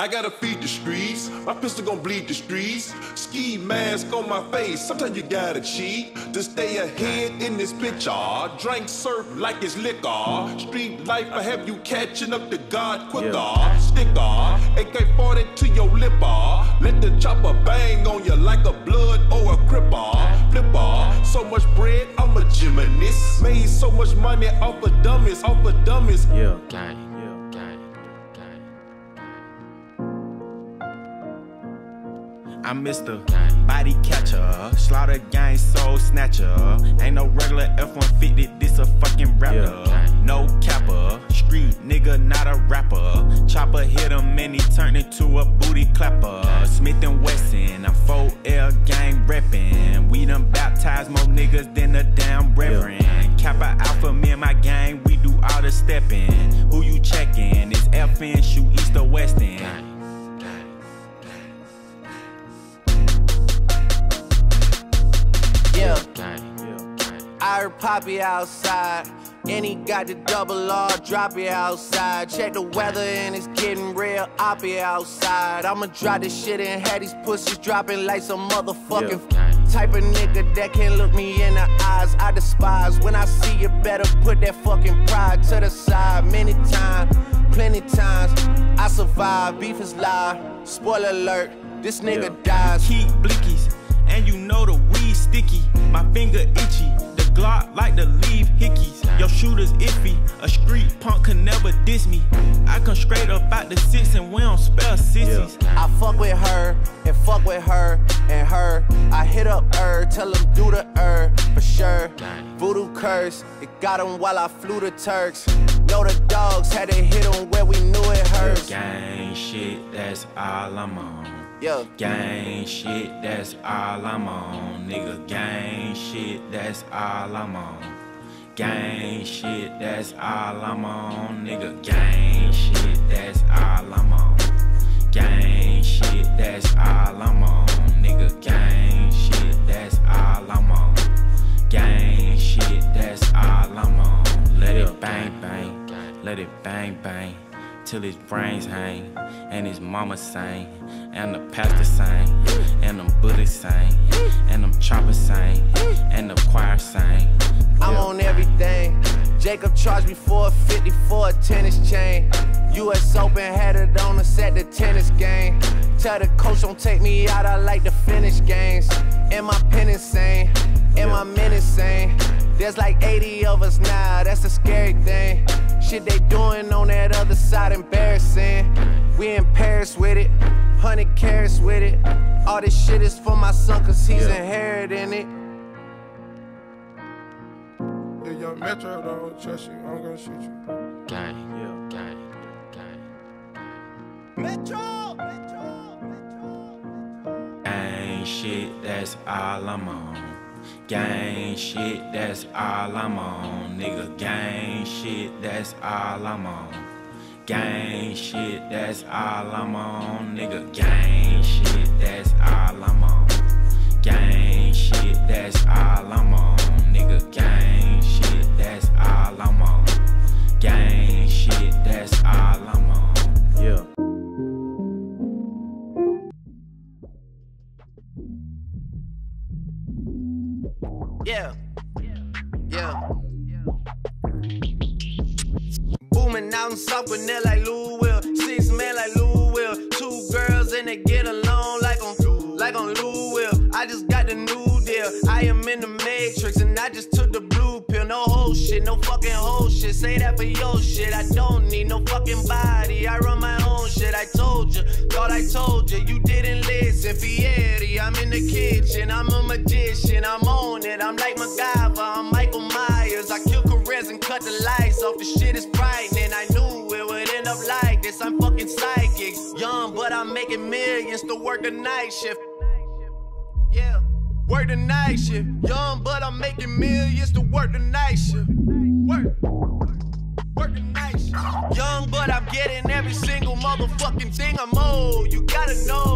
I gotta feed the streets. My pistol gon' bleed the streets. Ski mask on my face. Sometimes you gotta cheat to stay ahead in this picture. Drink surf like it's liquor. Street life, I have you catching up to God quicker. Yeah. Sticker, AK 40 to your lipper. Let the chopper bang on you like a blood or a cripper. Flipper, so much bread, I'm a gymnast. Made so much money off of dummies, off of dummies. Yeah. Gang. I'm Mr. Body Catcher, Slaughter Gang Soul Snatcher. Ain't no regular F-150, this a fucking rapper. No capper, street nigga, not a rapper. Chopper hit him and he turned into a booty clapper. Smith and Wesson, I'm 4L gang reppin'. We done baptized more niggas than a damn reverend. Kappa Alpha, me and my gang, we do all the steppin'. Who you checkin'? It's FN, shoot east or west I heard Poppy outside. And he got the double R, drop it outside. Check the weather and it's getting real, I'll be outside. I'ma drop this shit and have these pussies dropping like some motherfucking type of nigga that can't look me in the eyes. I despise when I see you better put that fucking pride to the side. Many times, plenty times, I survive. Beef is live. Spoiler alert, this nigga Yeah. dies. keep blickies, and you know the weed sticky. My finger itchy, the Glock like to leave hickeys. Your shooter's iffy, a street punk can never diss me. I come straight up out the six and we don't spell sissies. I fuck with her and fuck with her and her. I hit up her, tell them do the her for sure. Voodoo curse, it got him while I flew the Turks. Know the dogs had to hit him where we knew it hurts. Gang shit, that's all I'm on. Yeah, Gang shit, that's all I'm on. Nigga, gang shit, that's all I'm on. Gang shit, that's all I'm on. Nigga, gang shit, that's all I'm on. Gang shit, that's all I'm on. Nigga, gang till his brains hang, and his mama sing, and the pastor sing, and them Buddhists sing, and them choppers sing, and the choir sing. I'm on everything. Jacob charged me 450 for a tennis chain. US Open had it on us at the tennis game. Tell the coach don't take me out, I like to finish games. And my pen insane, and my men insane. There's like 80 of us now, that's a scary thing. Shit they doing on that other side, embarrassing. We in Paris with it, 100 carats with it. All this shit is for my son, cause he's Yeah. inheriting it. If your metro don't trust you, I'm gonna shoot you. Gang, Yeah. gang, gang. Gang. Metro! Gang shit, that's all I'm on. Gang shit, that's all I'm on. Nigga, gang shit, that's all I'm on. Gang shit, that's all I'm on. Nigga, gang shit, that's all I'm on. Gang shit, that's all I'm on. Yeah. Yeah. Booming out in South Gwinnett like Louisville. Six men like Louisville. Two girls and they get along like on like on Louisville. I just got the new deal. I am in the matrix and I just took the blue pill. No whole shit, no fucking whole shit. Say that for your shit. I don't need no fucking body. I run my own shit. I told you, thought I told you. You didn't listen. Fieri, I'm in the kitchen. I'm a magician. I'm on psychic. Young, but I'm making millions to work a night shift. Yeah. Work the night shift. Young, but I'm making millions to work the night shift. Work. Work the night shift. Young, but I'm getting every single motherfucking thing I'm owed. You gotta know,